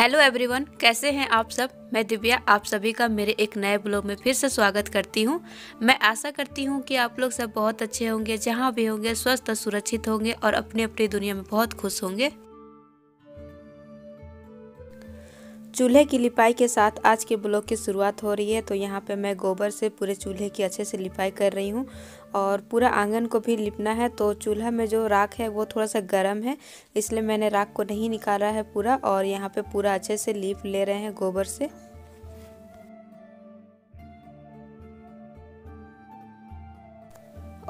Hello everyone कैसे हैं आप सब? मैं दिव्या, आप सभी का मेरे एक नए ब्लॉग में फिर से स्वागत करती हूँ। मैं आशा करती हूँ कि आप लोग सब बहुत अच्छे होंगे, जहाँ भी होंगे, स्वस्थ सुरक्षित होंगे और अपनी अपनी दुनिया में बहुत खुश होंगे। चूल्हे की लिपाई के साथ आज के ब्लॉग की शुरुआत हो रही है तो यहाँ पे मैं गोबर से पूरे चूल्हे की अच्छे से लिपाई कर रही हूँ और पूरा आँगन को भी लिपना है तो चूल्हा में जो राख है वो थोड़ा सा गर्म है, इसलिए मैंने राख को नहीं निकाला है पूरा और यहाँ पे पूरा अच्छे से लीप ले रहे हैं गोबर से।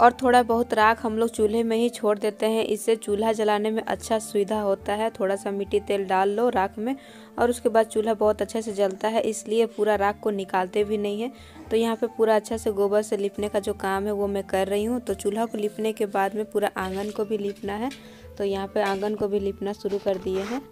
और थोड़ा बहुत राख हम लोग चूल्हे में ही छोड़ देते हैं। इससे चूल्हा जलाने में अच्छा सुविधा होता है। थोड़ा सा मिट्टी तेल डाल लो राख में और उसके बाद चूल्हा बहुत अच्छे से जलता है, इसलिए पूरा राख को निकालते भी नहीं है। तो यहाँ पे पूरा अच्छा से गोबर से लिपने का जो काम है वो मैं कर रही हूँ। तो चूल्हा को लिपने के बाद में पूरा आँगन को भी लिपना है। तो यहाँ पर आँगन को भी लिपना शुरू कर दिए हैं।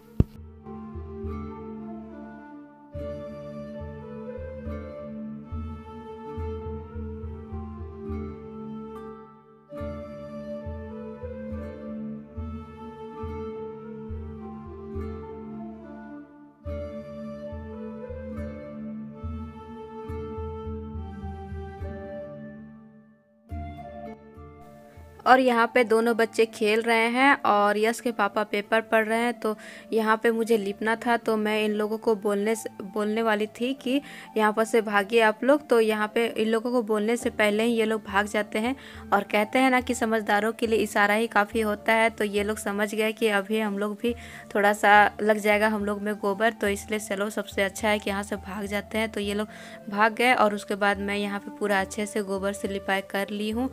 और यहाँ पे दोनों बच्चे खेल रहे हैं और यश के पापा पेपर पढ़ रहे हैं। तो यहाँ पे मुझे लिपना था तो मैं इन लोगों को बोलने बोलने वाली थी कि यहाँ पर से भागिए आप लोग। तो यहाँ पे इन लोगों को बोलने से पहले ही ये लोग भाग जाते हैं और कहते हैं ना कि समझदारों के लिए इशारा ही काफ़ी होता है। तो ये लोग समझ गए कि अभी हम लोग भी थोड़ा सा लग जाएगा हम लोग में गोबर तो इसलिए चलो सबसे अच्छा है कि यहाँ से भाग जाते हैं। तो ये लोग भाग गए और उसके बाद मैं यहाँ पर पूरा अच्छे से गोबर से लिपाई कर ली हूँ।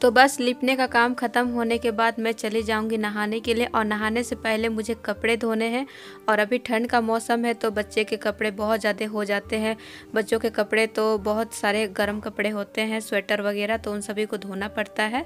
तो बस लिपने का काम ख़त्म होने के बाद मैं चली जाऊँगी नहाने के लिए और नहाने से पहले मुझे कपड़े धोने हैं और अभी ठंड का मौसम है तो बच्चे के कपड़े बहुत ज़्यादा हो जाते हैं। बच्चों के कपड़े तो बहुत सारे गर्म कपड़े होते हैं, स्वेटर वगैरह तो उन सभी को धोना पड़ता है।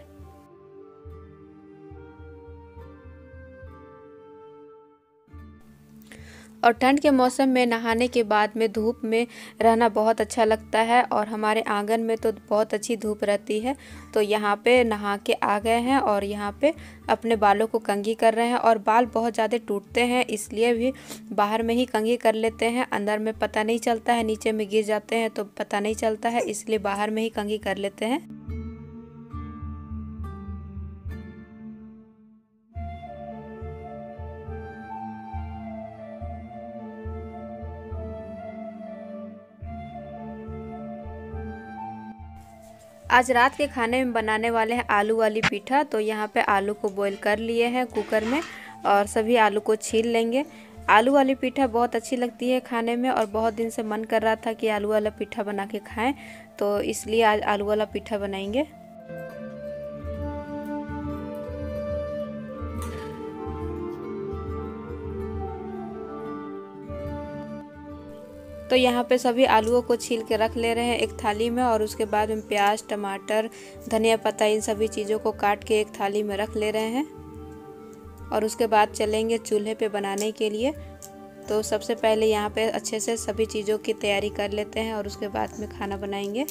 और ठंड के मौसम में नहाने के बाद में धूप में रहना बहुत अच्छा लगता है और हमारे आँगन में तो बहुत अच्छी धूप रहती है। तो यहाँ पे नहा के आ गए हैं और यहाँ पे अपने बालों को कंगी कर रहे हैं और बाल बहुत ज़्यादा टूटते हैं, इसलिए भी बाहर में ही कंगी कर लेते हैं। अंदर में पता नहीं चलता है, नीचे में गिर जाते हैं तो पता नहीं चलता है, इसलिए बाहर में ही कंगी कर लेते हैं। आज रात के खाने में बनाने वाले हैं आलू वाली पीठा तो यहाँ पे आलू को बॉईल कर लिए हैं कुकर में और सभी आलू को छील लेंगे। आलू वाली पीठा बहुत अच्छी लगती है खाने में और बहुत दिन से मन कर रहा था कि आलू वाला पीठा बना के खाएँ तो इसलिए आज आलू वाला पीठा बनाएँगे। तो यहाँ पे सभी आलूओं को छील के रख ले रहे हैं एक थाली में और उसके बाद हम प्याज, टमाटर, धनिया पत्ता, इन सभी चीज़ों को काट के एक थाली में रख ले रहे हैं। और उसके बाद चलेंगे चूल्हे पे बनाने के लिए। तो सबसे पहले यहाँ पे अच्छे से सभी चीज़ों की तैयारी कर लेते हैं और उसके बाद में खाना बनाएँगे।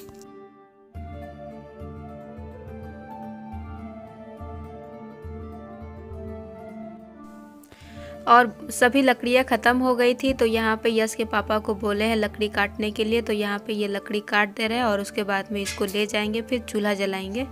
और सभी लकड़ियाँ ख़त्म हो गई थी तो यहाँ पे यश के पापा को बोले हैं लकड़ी काटने के लिए तो यहाँ पे ये लकड़ी काट दे रहे हैं और उसके बाद में इसको ले जाएँगे, फिर चूल्हा जलाएँगे।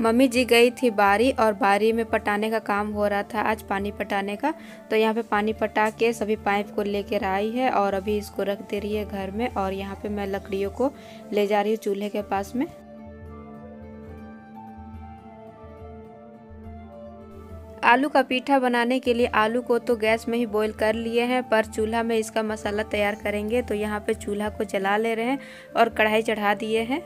मम्मी जी गई थी बारी और बारी में पटाने का काम हो रहा था। आज पानी पटाने का। तो यहाँ पे पानी पटा के सभी पाइप को लेकर आई है और अभी इसको रख दे रही है घर में और यहाँ पे मैं लकड़ियों को ले जा रही हूँ चूल्हे के पास में। आलू का पीठा बनाने के लिए आलू को तो गैस में ही बॉईल कर लिए हैं, पर चूल्हा में इसका मसाला तैयार करेंगे तो यहाँ पे चूल्हा को जला ले रहे हैं और कढ़ाई चढ़ा दिए हैं।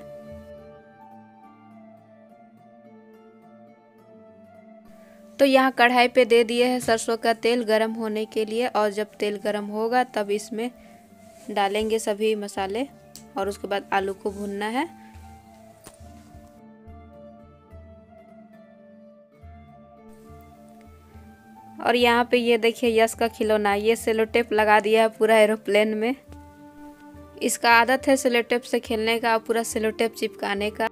तो यहाँ कढ़ाई पे दे दिए हैं सरसों का तेल गरम होने के लिए और जब तेल गरम होगा तब इसमें डालेंगे सभी मसाले और उसके बाद आलू को भूनना है। और यहाँ पे ये देखिए यश का खिलौना, ये सेलो टेप लगा दिया है पूरा एरोप्लेन में। इसका आदत है सेलो टेप से खेलने का और पूरा सेलो टेप चिपकाने का।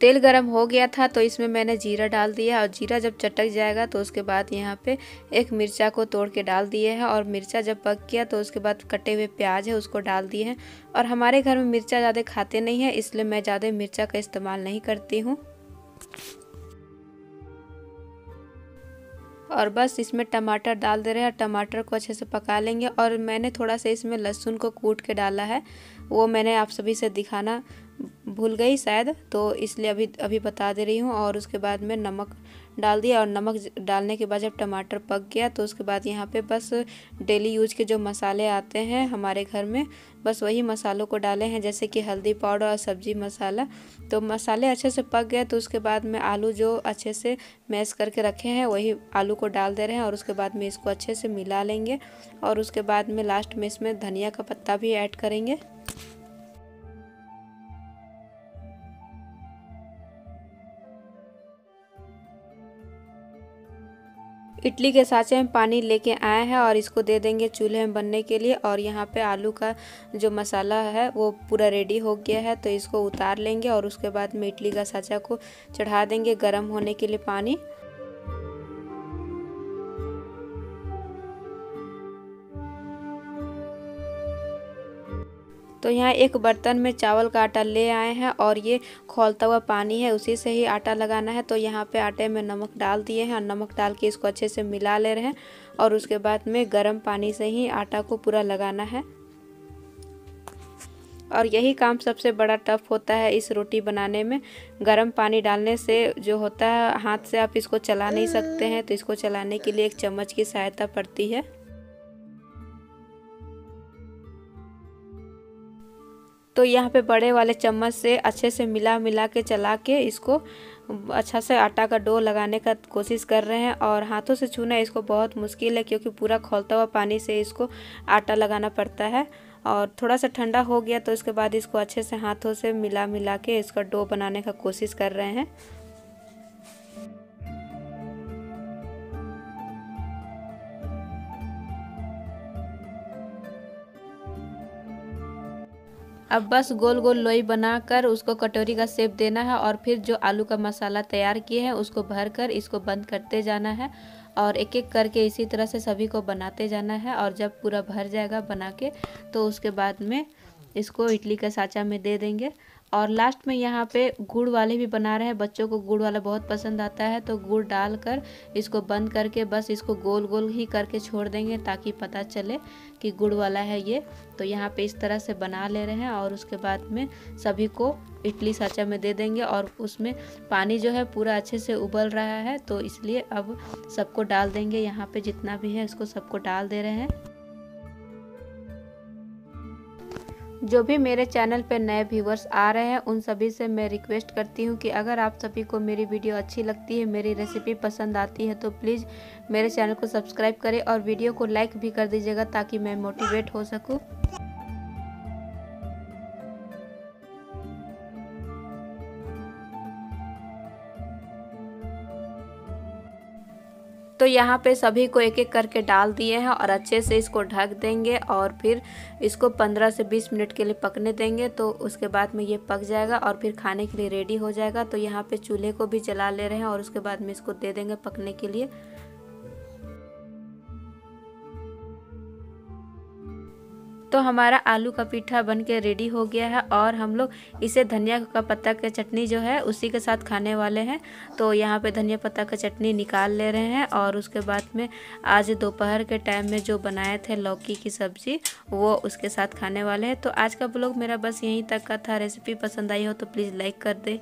तेल गरम हो गया था तो इसमें मैंने जीरा डाल दिया और जीरा जब चटक जाएगा तो उसके बाद यहाँ पे एक मिर्चा को तोड़ के डाल दिए हैं और मिर्चा जब पक गया तो उसके बाद कटे हुए प्याज है उसको डाल दिए हैं। और हमारे घर में मिर्चा ज़्यादा खाते नहीं है, इसलिए मैं ज़्यादा मिर्चा का इस्तेमाल नहीं करती हूँ। और बस इसमें टमाटर डाल दे रहे हैं टमाटर को अच्छे से पका लेंगे। और मैंने थोड़ा सा इसमें लहसुन को कूट के डाला है, वो मैंने आप सभी से दिखाना। भूल गई शायद तो इसलिए अभी अभी बता दे रही हूँ। और उसके बाद में नमक डाल दिया और नमक डालने के बाद जब टमाटर पक गया तो उसके बाद यहाँ पे बस डेली यूज़ के जो मसाले आते हैं हमारे घर में, बस वही मसालों को डाले हैं, जैसे कि हल्दी पाउडर और सब्ज़ी मसाला। तो मसाले अच्छे से पक गए तो उसके बाद में आलू जो अच्छे से मैश करके रखे हैं, वही आलू को डाल दे रहे हैं और उसके बाद में इसको अच्छे से मिला लेंगे। और उसके बाद में लास्ट में इसमें धनिया का पत्ता भी ऐड करेंगे। इडली के साँचे में पानी लेके आए हैं और इसको दे देंगे चूल्हे में बनने के लिए और यहाँ पे आलू का जो मसाला है वो पूरा रेडी हो गया है तो इसको उतार लेंगे और उसके बाद में इडली का साँचा को चढ़ा देंगे गर्म होने के लिए पानी। तो यहाँ एक बर्तन में चावल का आटा ले आए हैं और ये खोलता हुआ पानी है, उसी से ही आटा लगाना है। तो यहाँ पे आटे में नमक डाल दिए हैं और नमक डाल के इसको अच्छे से मिला ले रहे हैं और उसके बाद में गर्म पानी से ही आटा को पूरा लगाना है। और यही काम सबसे बड़ा टफ होता है इस रोटी बनाने में। गर्म पानी डालने से जो होता है, हाथ से आप इसको चला नहीं सकते हैं। तो इसको चलाने के लिए एक चम्मच की सहायता पड़ती है। तो यहाँ पे बड़े वाले चम्मच से अच्छे से मिला मिला के चला के इसको अच्छा से आटा का डो लगाने का कोशिश कर रहे हैं और हाथों से छूना इसको बहुत मुश्किल है क्योंकि पूरा खोलता हुआ पानी से इसको आटा लगाना पड़ता है और थोड़ा सा ठंडा हो गया तो इसके बाद इसको अच्छे से हाथों से मिला मिला के इसका डो बनाने का कोशिश कर रहे हैं। अब बस गोल गोल लोई बनाकर उसको कटोरी का सेप देना है और फिर जो आलू का मसाला तैयार किए हैं उसको भर कर इसको बंद करते जाना है और एक एक करके इसी तरह से सभी को बनाते जाना है और जब पूरा भर जाएगा बना के तो उसके बाद में इसको इडली का साँचा में दे देंगे और लास्ट में यहाँ पे गुड़ वाले भी बना रहे हैं। बच्चों को गुड़ वाला बहुत पसंद आता है तो गुड़ डालकर इसको बंद करके बस इसको गोल गोल ही करके छोड़ देंगे ताकि पता चले कि गुड़ वाला है ये। तो यहाँ पे इस तरह से बना ले रहे हैं और उसके बाद में सभी को इडली साँचा में दे देंगे और उसमें पानी जो है पूरा अच्छे से उबल रहा है। तो इसलिए अब सबको डाल देंगे। यहाँ पे जितना भी है इसको सबको डाल दे रहे हैं। जो भी मेरे चैनल पर नए व्यूवर्स आ रहे हैं, उन सभी से मैं रिक्वेस्ट करती हूँ कि अगर आप सभी को मेरी वीडियो अच्छी लगती है, मेरी रेसिपी पसंद आती है तो प्लीज़ मेरे चैनल को सब्सक्राइब करें और वीडियो को लाइक भी कर दीजिएगा ताकि मैं मोटिवेट हो सकूँ। तो यहाँ पे सभी को एक एक करके डाल दिए हैं और अच्छे से इसको ढक देंगे और फिर इसको 15 से 20 मिनट के लिए पकने देंगे तो उसके बाद में ये पक जाएगा और फिर खाने के लिए रेडी हो जाएगा। तो यहाँ पे चूल्हे को भी जला ले रहे हैं और उसके बाद में इसको दे देंगे पकने के लिए। तो हमारा आलू का पीठा बन के रेडी हो गया है और हम लोग इसे धनिया का पत्ता का चटनी जो है, उसी के साथ खाने वाले हैं। तो यहाँ पे धनिया पत्ता का चटनी निकाल ले रहे हैं और उसके बाद में आज दोपहर के टाइम में जो बनाए थे लौकी की सब्ज़ी, वो उसके साथ खाने वाले हैं। तो आज का ब्लॉग मेरा बस यहीं तक का था। रेसिपी पसंद आई हो तो प्लीज़ लाइक कर दे।